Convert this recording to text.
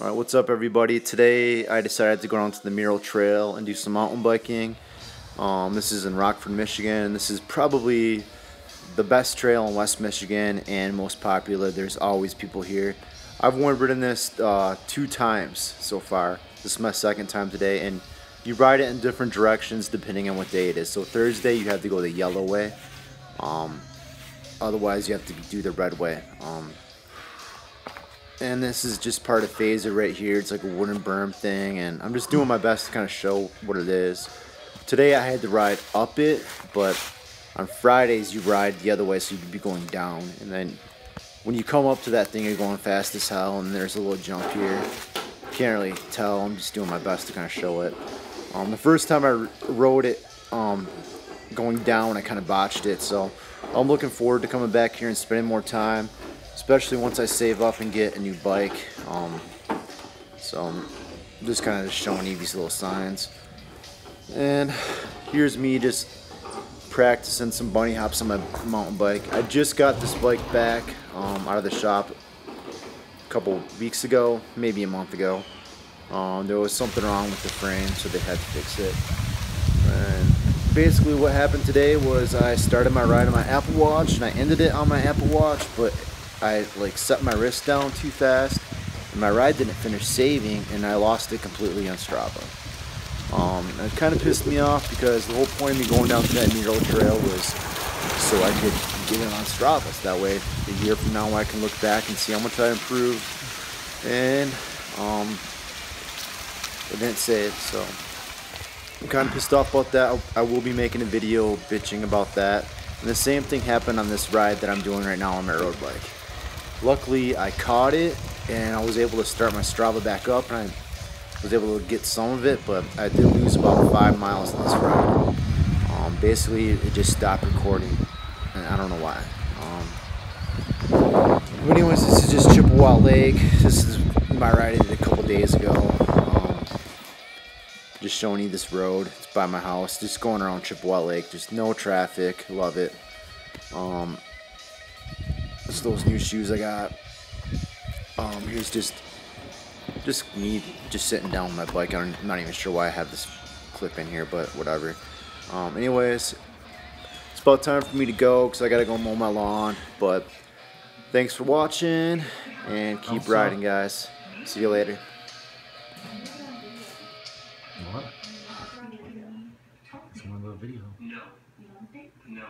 All right, what's up, everybody? Today I decided to go down to the Merrell Trail and do some mountain biking. Um, this is in Rockford, Michigan. This is probably the best trail in West Michigan and most popular. There's always people here. I've only ridden this uh, two times so far. This is my second time today, and you ride it in different directions depending on what day it is. So Thursday you have to go the yellow way. Um, otherwise you have to do the red way. Um, and this is just part of Phaser right here. It's like a wooden berm thing, and I'm just doing my best to kind of show what it is. Today I had to ride up it, but on Fridays you ride the other way, so you'd be going down. And then when you come up to that thing, you're going fast as hell, and there's a little jump here. Can't really tell. I'm just doing my best to kind of show it. Um, the first time I rode it, um, going down, I kind of botched it, so I'm looking forward to coming back here and spending more time especially once I save up and get a new bike. Um, so I'm just kind of showing you these little signs. And here's me just practicing some bunny hops on my mountain bike. I just got this bike back um, out of the shop a couple weeks ago, maybe a month ago. Um, there was something wrong with the frame, so they had to fix it. And basically what happened today was I started my ride on my Apple Watch and I ended it on my Apple Watch, but I like set my wrist down too fast and my ride didn't finish saving and I lost it completely on Strava. Um, it kind of pissed me off because the whole point of me going down to that Merrell Trail was so I could get it on Strava. So that way, a year from now, I can look back and see how much I improved. And um, I didn't save, it, so I'm kind of pissed off about that. I will be making a video bitching about that. And the same thing happened on this ride that I'm doing right now on my road bike. Luckily, I caught it and I was able to start my Strava back up and I was able to get some of it, but I did lose about five miles in this ride. Um, basically, it just stopped recording and I don't know why. Um, but anyways, this is just Chippewa Lake. This is my ride I did a couple days ago. Um, just showing you this road. It's by my house. Just going around Chippewa Lake. Just no traffic. Love it. Um, those new shoes I got. Um, here's just just me just sitting down on my bike. I'm not even sure why I have this clip in here, but whatever. Um, anyways, it's about time for me to go because I gotta go mow my lawn. But thanks for watching and keep awesome. riding, guys. See you later. What? It's one video. No. No.